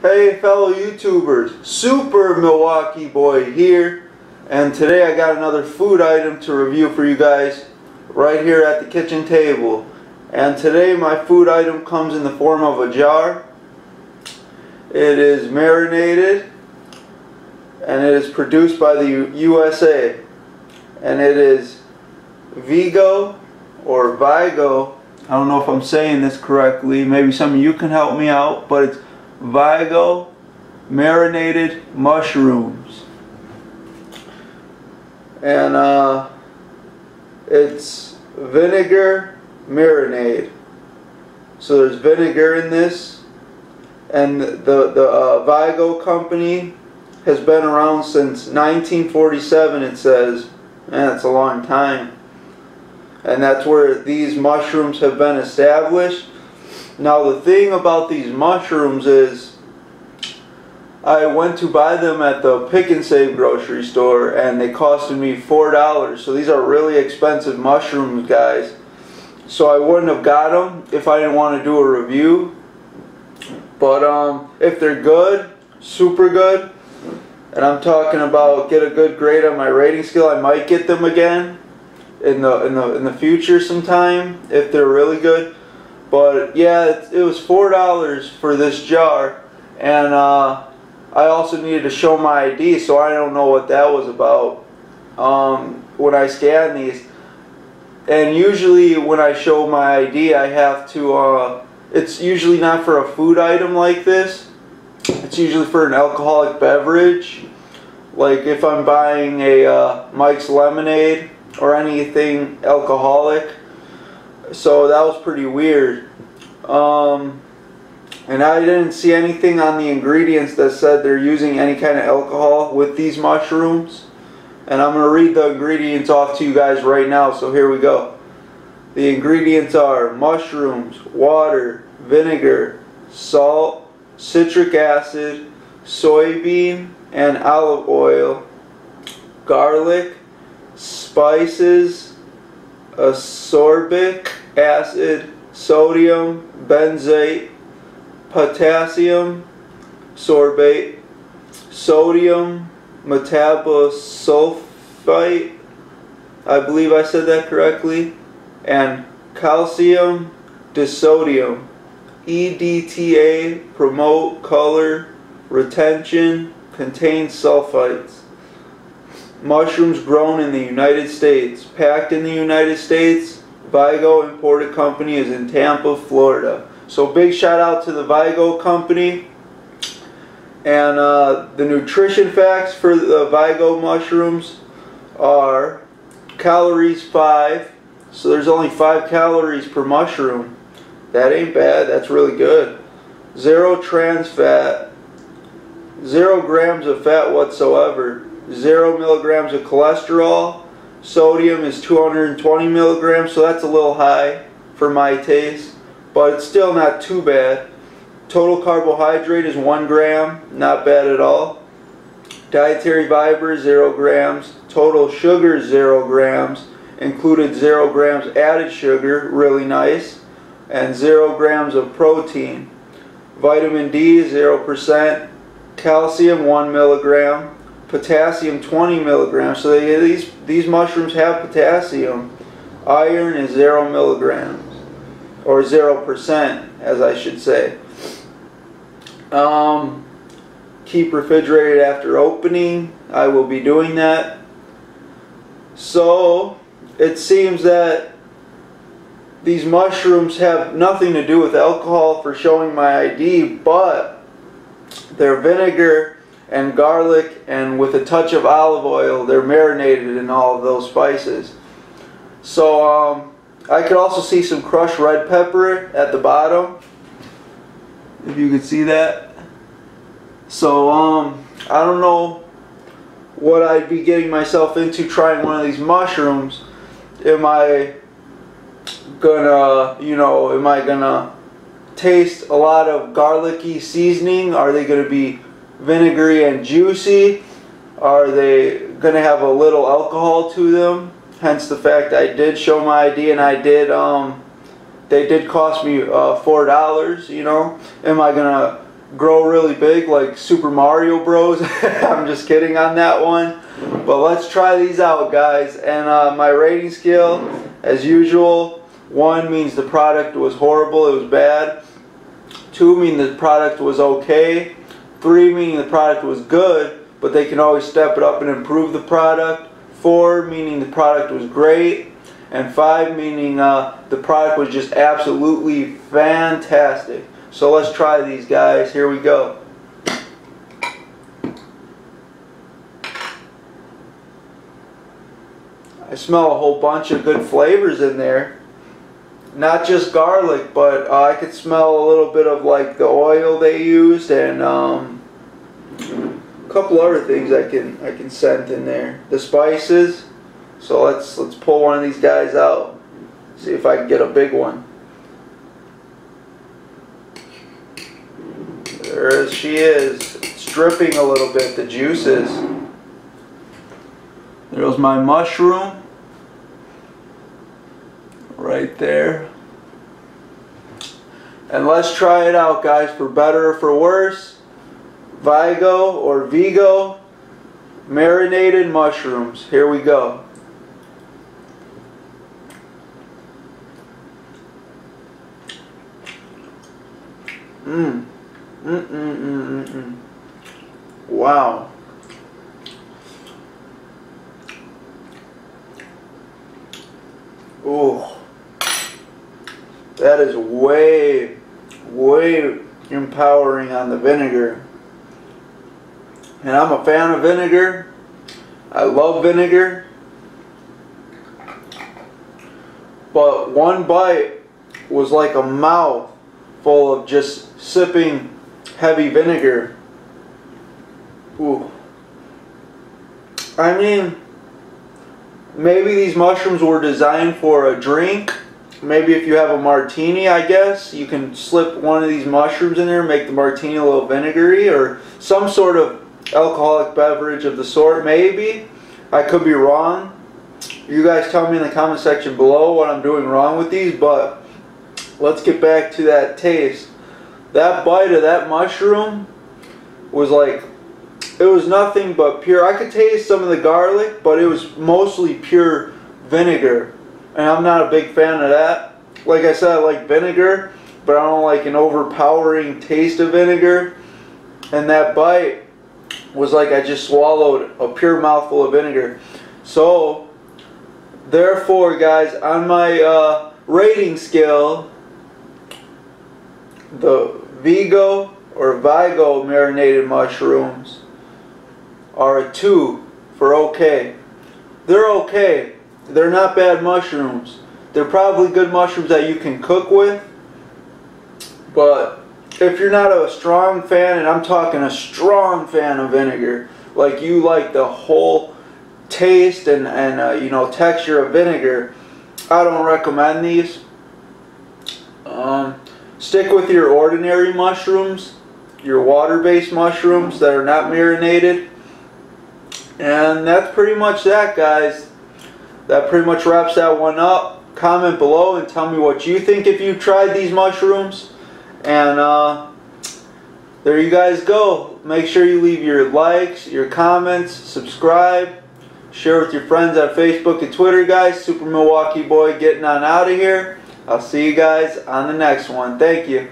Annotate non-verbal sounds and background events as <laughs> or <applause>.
Hey fellow YouTubers, Super Milwaukee Boy here. And today I got another food item to review for you guys right here at the kitchen table. And today my food item comes in the form of a jar. It is marinated and it is produced by the USA and it is Vigo or Vigo. I don't know if I'm saying this correctly. Maybe some of you can help me out but it's Vigo marinated mushrooms. And uh, it's vinegar marinade. So there's vinegar in this. And the, the uh, Vigo company has been around since 1947 it says. Man, it's a long time. And that's where these mushrooms have been established. Now the thing about these mushrooms is I went to buy them at the Pick 'n Save grocery store and they costed me $4. So these are really expensive mushrooms guys. So I wouldn't have got them if I didn't want to do a review. But um, if they're good, super good, and I'm talking about get a good grade on my rating scale, I might get them again in the in the in the future sometime if they're really good. But yeah, it, it was four dollars for this jar, and uh, I also needed to show my ID, so I don't know what that was about um, when I scan these. And usually when I show my ID, I have to. Uh, it's usually not for a food item like this. It's usually for an alcoholic beverage. Like if I'm buying a uh, Mike's Lemonade or anything alcoholic so that was pretty weird. Um, and I didn't see anything on the ingredients that said they're using any kind of alcohol with these mushrooms. And I'm going to read the ingredients off to you guys right now, so here we go. The ingredients are mushrooms, water, vinegar, salt, citric acid, soybean and olive oil, garlic, spices, ascorbic acid, sodium, benzate, potassium, sorbate, sodium, metabosulfite, I believe I said that correctly, and calcium disodium. EDTA promote color retention contains sulfites. Mushrooms grown in the United States, packed in the United States, Vigo Imported Company is in Tampa, Florida. So big shout out to the Vigo Company. And uh, the nutrition facts for the Vigo mushrooms are calories 5. So there's only 5 calories per mushroom. That ain't bad. That's really good. Zero trans fat. Zero grams of fat whatsoever. Zero milligrams of cholesterol Sodium is 220 milligrams, so that's a little high for my taste, but it's still not too bad. Total carbohydrate is 1 gram, not bad at all. Dietary fiber, 0 grams. Total sugar, 0 grams. Included 0 grams added sugar, really nice. And 0 grams of protein. Vitamin D, 0%. Calcium, 1 milligram potassium 20 milligrams. So they, these, these mushrooms have potassium. Iron is 0 milligrams, or 0% as I should say. Um, keep refrigerated after opening. I will be doing that. So it seems that these mushrooms have nothing to do with alcohol for showing my ID, but their vinegar and garlic and with a touch of olive oil they're marinated in all of those spices. So um, I could also see some crushed red pepper at the bottom if you could see that. So um, I don't know what I'd be getting myself into trying one of these mushrooms. Am I gonna you know am I gonna taste a lot of garlicky seasoning? Are they gonna be vinegary and juicy? Are they going to have a little alcohol to them? Hence the fact I did show my ID and I did, um, they did cost me uh, $4, you know. Am I going to grow really big like Super Mario Bros. <laughs> I'm just kidding on that one. But let's try these out, guys. And uh, my rating scale, as usual, one means the product was horrible, it was bad. Two meaning the product was okay. Three meaning the product was good, but they can always step it up and improve the product. Four meaning the product was great. And five meaning uh, the product was just absolutely fantastic. So let's try these guys. Here we go. I smell a whole bunch of good flavors in there. Not just garlic, but uh, I could smell a little bit of like the oil they used and um, a couple other things I can I can scent in there. The spices. So let's let's pull one of these guys out. See if I can get a big one. There she is. It's dripping a little bit, the juices. There's my mushroom. Right there. And let's try it out, guys, for better or for worse. Vigo or Vigo marinated mushrooms. Here we go. Mmm. Mm mm mm mm mm. Wow. Oh. That is way, way empowering on the vinegar. And I'm a fan of vinegar. I love vinegar. But one bite was like a mouth full of just sipping heavy vinegar. Ooh. I mean, maybe these mushrooms were designed for a drink. Maybe if you have a martini, I guess, you can slip one of these mushrooms in there, and make the martini a little vinegary, or some sort of alcoholic beverage of the sort, maybe. I could be wrong. You guys tell me in the comment section below what I'm doing wrong with these, but let's get back to that taste that bite of that mushroom was like it was nothing but pure I could taste some of the garlic but it was mostly pure vinegar and I'm not a big fan of that like I said I like vinegar but I don't like an overpowering taste of vinegar and that bite was like I just swallowed a pure mouthful of vinegar so therefore guys on my uh, rating scale the Vigo or Vigo marinated mushrooms are a 2 for okay. They're okay. They're not bad mushrooms. They're probably good mushrooms that you can cook with. But if you're not a strong fan, and I'm talking a strong fan of vinegar, like you like the whole taste and, and uh, you know texture of vinegar, I don't recommend these. Um, Stick with your ordinary mushrooms, your water-based mushrooms that are not marinated. And that's pretty much that, guys. That pretty much wraps that one up. Comment below and tell me what you think if you've tried these mushrooms. And uh, there you guys go. Make sure you leave your likes, your comments, subscribe, share with your friends on Facebook and Twitter, guys. Super Milwaukee Boy getting on out of here. I'll see you guys on the next one. Thank you.